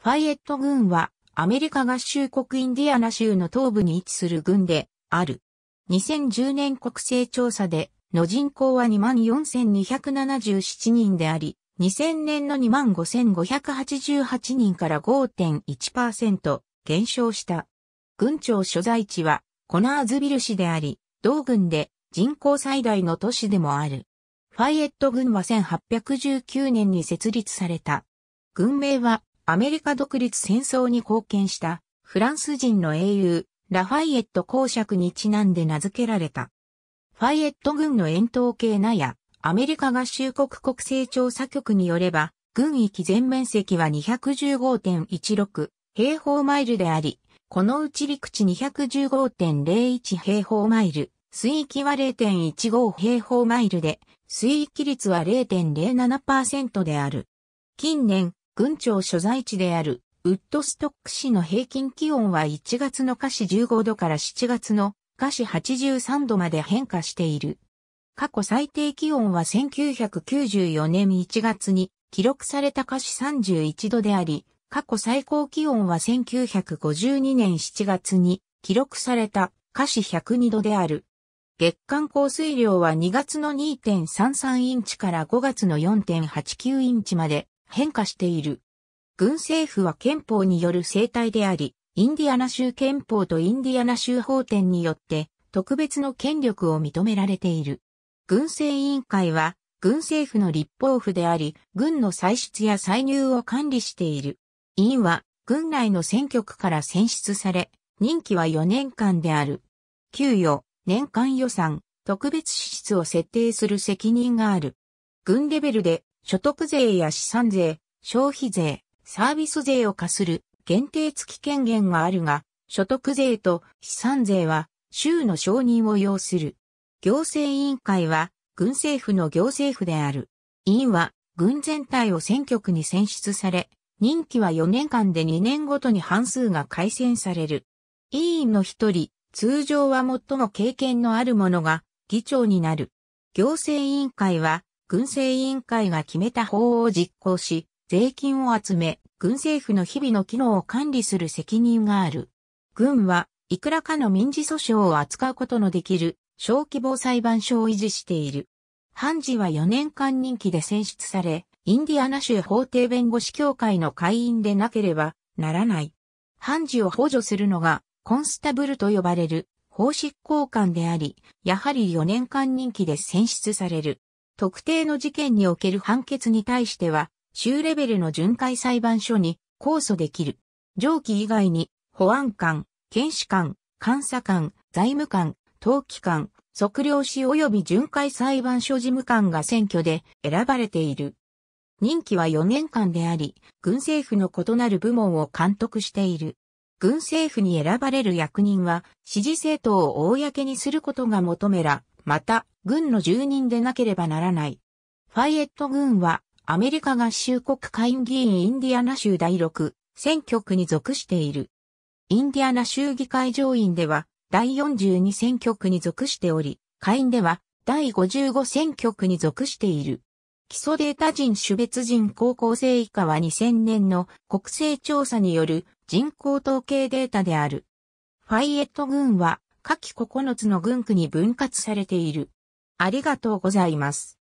ファイエット郡はアメリカ合衆国インディアナ州の東部に位置する郡である。2010年国勢調査での人口は24,277人であり、2000年の25,588人から5.1%減少した。郡庁所在地はコナーズビル市であり、同郡で人口最大の都市でもある。ファイエット郡は1819年に設立された。郡名はアメリカ独立戦争に貢献したフランス人の英雄ラファイエット公爵にちなんで名付けられた。ファイエット郡の円筒形名やアメリカ合衆国国勢調査局によれば、郡域全面積は215.16平方マイルであり、このうち陸地215.01平方マイル、水域は0.15平方マイルで、水域率は0.07%である。近年、郡庁所在地であるウッドストック市の平均気温は1月の下肢15度から7月の下肢83度まで変化している。過去最低気温は1994年1月に記録された下肢31度であり、過去最高気温は1952年7月に記録された下肢102度である。月間降水量は2月の2.33インチから5月の4.89インチまで変化している。軍政府は憲法による生態であり、インディアナ州憲法とインディアナ州法典によって特別の権力を認められている。軍政委員会は軍政府の立法府であり、軍の歳出や歳入を管理している。委員は軍内の選挙区から選出され、任期は4年間である。給与、年間予算、特別支出を設定する責任がある。軍レベルで所得税や資産税、消費税、サービス税を課する限定付き権限があるが、所得税と資産税は州の承認を要する。行政委員会は軍政府の行政府である。委員は軍全体を選挙区に選出され、任期は4年間で2年ごとに半数が改選される。委員の一人、通常は最も経験のある者が議長になる。行政委員会は軍政委員会が決めた法を実行し、税金を集め、軍政府の日々の機能を管理する責任がある。軍はいくらかの民事訴訟を扱うことのできる小規模裁判所を維持している。判事は4年間任期で選出され、インディアナ州法廷弁護士協会の会員でなければならない。判事を補助するのがコンスタブルと呼ばれる法執行官であり、やはり4年間任期で選出される。特定の事件における判決に対しては、州レベルの巡回裁判所に控訴できる。上記以外に保安官、検視官、監査官、財務官、登記官、測量士及び巡回裁判所事務官が選挙で選ばれている。任期は4年間であり、軍政府の異なる部門を監督している。軍政府に選ばれる役人は、支持政党を公にすることが求めら、また、軍の住人でなければならない。ファイエット軍は、アメリカ合衆国下院議員インディアナ州第6選挙区に属している。インディアナ州議会上院では第42選挙区に属しており、下院では第55選挙区に属している。基礎データ人種別人口構成以下は2000年の国勢調査による人口統計データである。ファイエット郡は下記9つの軍区に分割されている。ありがとうございます。